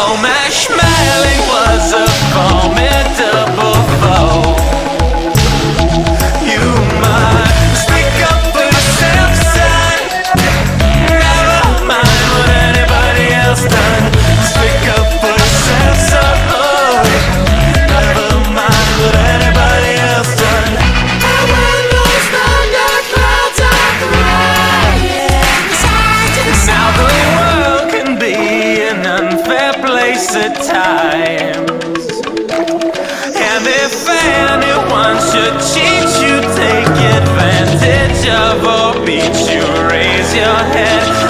Oh, Marshmallow was a formidable place at times. And if anyone should cheat you, take advantage of or beat you, raise your head